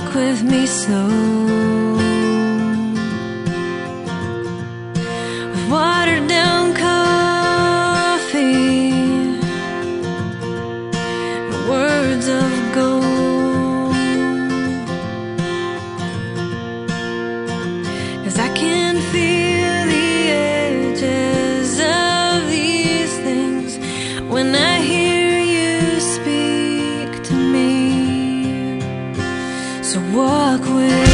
walk with me slow. With watered down coffee and words of gold. Cause I can feel the edges of these things when I hear you speak walk with.